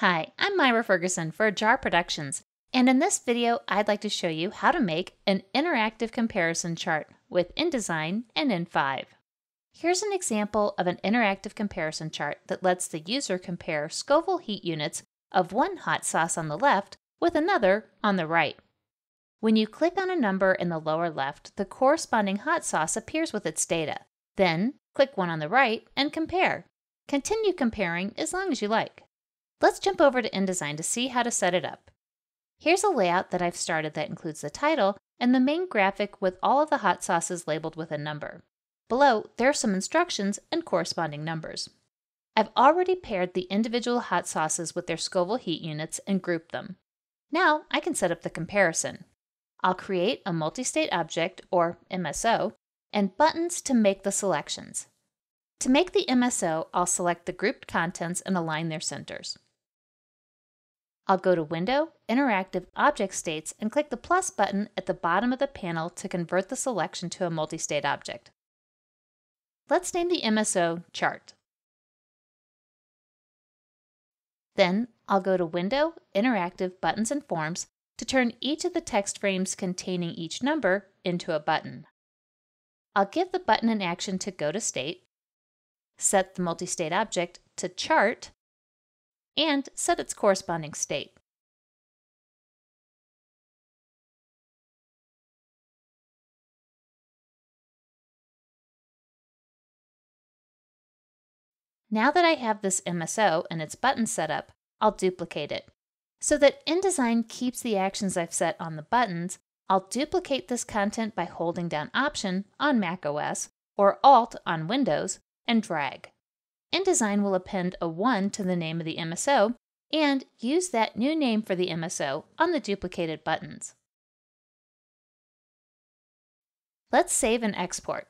Hi, I'm Myra Ferguson for Ajar Productions, and in this video, I'd like to show you how to make an interactive comparison chart with InDesign and In5. Here's an example of an interactive comparison chart that lets the user compare Scoville heat units of one hot sauce on the left with another on the right. When you click on a number in the lower left, the corresponding hot sauce appears with its data. Then, click one on the right and compare. Continue comparing as long as you like. Let's jump over to InDesign to see how to set it up. Here's a layout that I've started that includes the title and the main graphic with all of the hot sauces labeled with a number. Below, there are some instructions and corresponding numbers. I've already paired the individual hot sauces with their Scoville heat units and grouped them. Now I can set up the comparison. I'll create a multi-state object, or MSO, and buttons to make the selections. To make the MSO, I'll select the grouped contents and align their centers. I'll go to Window, Interactive Object States and click the plus button at the bottom of the panel to convert the selection to a multi-state object. Let's name the MSO Chart. Then I'll go to Window, Interactive Buttons and Forms to turn each of the text frames containing each number into a button. I'll give the button an action to go to state, set the multi-state object to chart, and set its corresponding state. Now that I have this MSO and its button set up, I'll duplicate it. So that InDesign keeps the actions I've set on the buttons, I'll duplicate this content by holding down Option on macOS or Alt on Windows and drag. InDesign will append a 1 to the name of the MSO and use that new name for the MSO on the duplicated buttons. Let's save and export.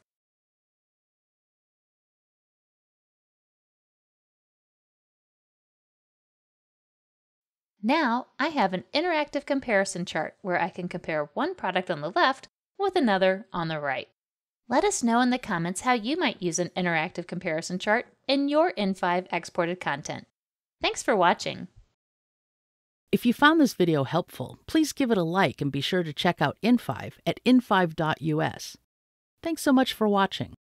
Now I have an interactive comparison chart where I can compare one product on the left with another on the right. Let us know in the comments how you might use an interactive comparison chart in your in5 exported content. Thanks for watching. If you found this video helpful, please give it a like and be sure to check out in5 at in5.us. Thanks so much for watching.